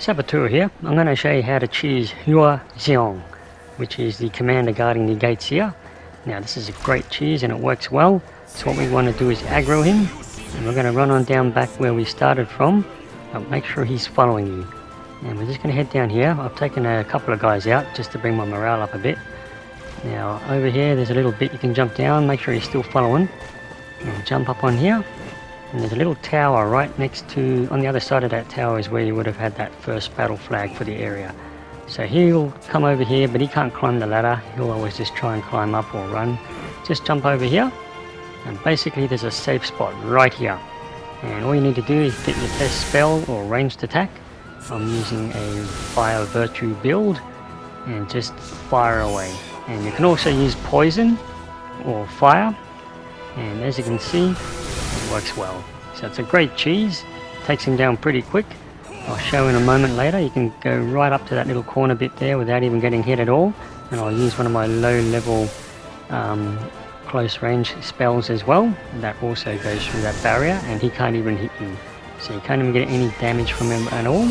Saboteur here. I'm going to show you how to choose Hua Xiong, which is the commander guarding the gates here. Now this is a great cheese and it works well. So what we want to do is aggro him. And we're going to run on down back where we started from. But make sure he's following you. And we're just going to head down here. I've taken a couple of guys out just to bring my morale up a bit. Now over here there's a little bit you can jump down. Make sure he's still following. And jump up on here and there's a little tower right next to, on the other side of that tower is where you would have had that first battle flag for the area. So he'll come over here, but he can't climb the ladder. He'll always just try and climb up or run. Just jump over here. And basically there's a safe spot right here. And all you need to do is get your best spell or ranged attack. I'm using a Fire Virtue build. And just fire away. And you can also use poison or fire. And as you can see, works well. So it's a great cheese, takes him down pretty quick. I'll show in a moment later, you can go right up to that little corner bit there without even getting hit at all. And I'll use one of my low level um, close range spells as well. That also goes through that barrier and he can't even hit you. So you can't even get any damage from him at all.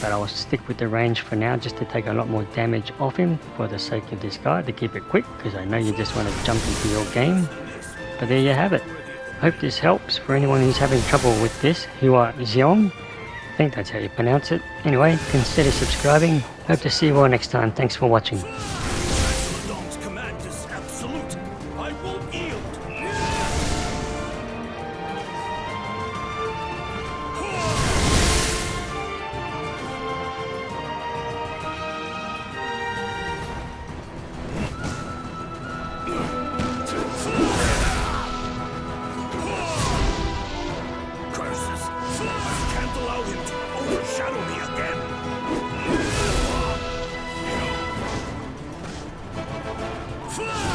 But I'll stick with the range for now just to take a lot more damage off him for the sake of this guy to keep it quick because I know you just want to jump into your game. But there you have it. Hope this helps for anyone who's having trouble with this. Hua Xiong. I think that's how you pronounce it. Anyway, consider subscribing. Hope to see you all next time. Thanks for watching. Again!